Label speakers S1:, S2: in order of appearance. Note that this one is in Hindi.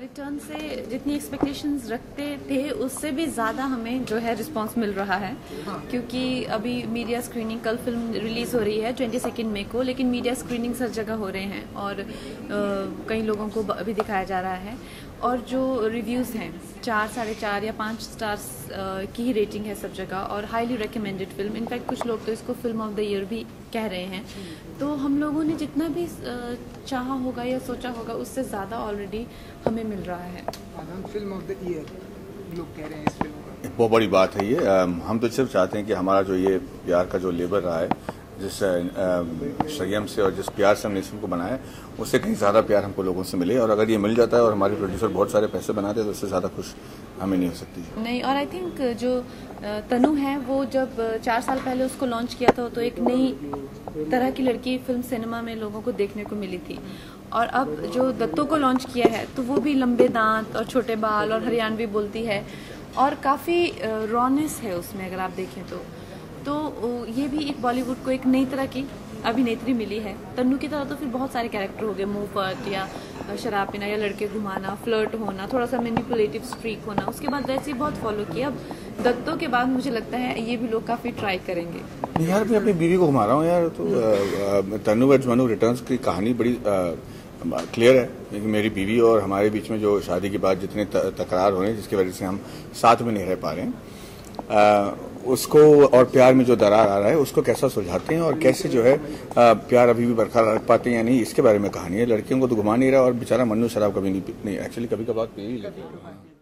S1: जितनी एक्सपेक्टेशंस रखते थे उससे भी ज़्यादा हमें जो है रिस्पांस मिल रहा है। क्योंकि अभी मीडिया स्क्रीनिंग कल फ़िल्म रिलीज़ हो रही है ट्वेंटी सेकेंड मे को लेकिन मीडिया स्क्रीनिंग्स हर जगह हो रहे हैं और आ, कई लोगों को अभी दिखाया जा रहा है। और जो रिव्यूज़ हैं चार साढ़े चार या पाँच स्टार्स की ही रेटिंग है सब जगह और हाईली रिकमेंडेड फ़िल्म इनफैक्ट कुछ लोग तो इसको फ़िल्म ऑफ़ द ईयर भी कह रहे हैं। तो हम लोगों ने जितना भी चाहा होगा या सोचा होगा उससे ज़्यादा ऑलरेडी हमें मिल रहा है।
S2: फ़िल्म ऑफ़ द ईयर लोग कह रहे हैं इस फ़िल्म का
S3: एक बहुत बड़ी बात है ये। हम तो सिर्फ़ चाहते हैं कि हमारा जो ये प्यार का जो लेबर रहा है जिस संयम से और जिस प्यार से हमने इस फ़िल्म को बनाया, उससे कहीं ज़्यादा प्यार हमको लोगों से मिले और अगर ये मिल जाता है और हमारे प्रोड्यूसर बहुत सारे पैसे बनाते हैं तो उससे ज़्यादा खुश हमें नहीं हो सकती
S1: नहीं, और आई थिंक जो तनु है, वो जब चार साल पहले उसको लॉन्च किया था तो एक नई तरह की लड़की फ़िल्म सिनेमा में लोगों को देखने को मिली थी। और अब जो दत्तो को लॉन्च किया है तो वो भी लंबे दांत और छोटे बाल और हरियाणवी बोलती है और काफ़ी रॉनेस है उसमें, अगर आप देखें तो। तो ये भी एक बॉलीवुड को एक नई तरह की अभिनेत्री मिली है। तन्नू की तरह तो फिर बहुत सारे कैरेक्टर हो गए मुंहफट या शराब पीना या लड़के घुमाना फ्लर्ट होना थोड़ा सा मैनिपुलेटिव स्ट्रीक होना उसके बाद वैसे ही बहुत फॉलो किया। अब दत्तों के बाद मुझे लगता है ये भी लोग काफ़ी ट्राई करेंगे।
S3: यार मैं अपनी बीवी को घुमा रहा हूँ यार तो अ, अ, तनु वर्ज मनु रिटर्न्स की कहानी बड़ी क्लियर है। क्योंकि मेरी बीवी और हमारे बीच में जो शादी के बाद जितने तकरार हो रहे हैं जिसकी वजह से हम साथ में नहीं रह पा रहे हैं। उसको और प्यार में जो दरार आ रहा है, उसको कैसा सुलझाते हैं और कैसे जो है प्यार अभी भी बरकरार रख पाते हैं या नहीं, इसके बारे में कहानी है। लड़कियों को तो घुमा नहीं रहा और बेचारा मन्नू शराब कभी नहीं एक्चुअली कभी कभार पी ही लेते